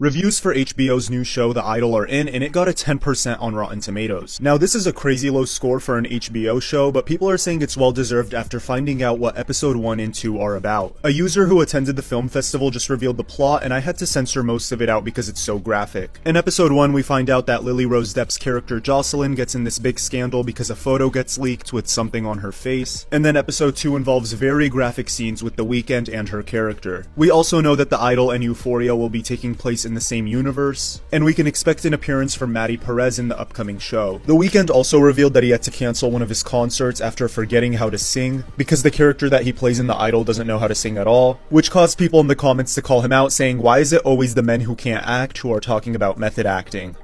Reviews for HBO's new show The Idol are in and it got a 10% on Rotten Tomatoes. Now this is a crazy low score for an HBO show, but people are saying it's well deserved after finding out what episode 1 and 2 are about. A user who attended the film festival just revealed the plot and I had to censor most of it out because it's so graphic. In episode 1 we find out that Lily Rose Depp's character Jocelyn gets in this big scandal because a photo gets leaked with something on her face. And then episode 2 involves very graphic scenes with The Weeknd and her character. We also know that The Idol and Euphoria will be taking place in the same universe, and we can expect an appearance from Maddy Perez in the upcoming show. The Weeknd also revealed that he had to cancel one of his concerts after forgetting how to sing, because the character that he plays in The Idol doesn't know how to sing at all, which caused people in the comments to call him out saying why is it always the men who can't act who are talking about method acting.